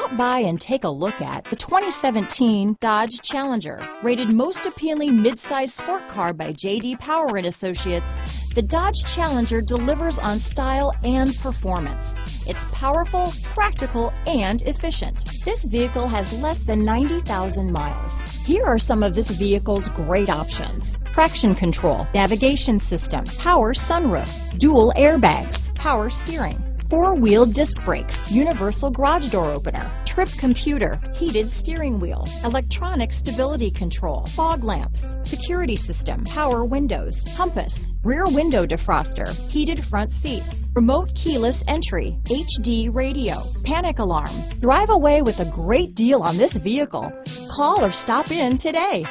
Stop by and take a look at the 2017 Dodge Challenger. Rated most appealing midsize sport car by J.D. Power and Associates, the Dodge Challenger delivers on style and performance. It's powerful, practical, and efficient. This vehicle has less than 90,000 miles. Here are some of this vehicle's great options. Traction control, navigation system, power sunroof, dual airbags, power steering, four-wheel disc brakes, universal garage door opener, trip computer, heated steering wheel, electronic stability control, fog lamps, security system, power windows, compass, rear window defroster, heated front seats, remote keyless entry, HD radio, panic alarm. Drive away with a great deal on this vehicle. Call or stop in today.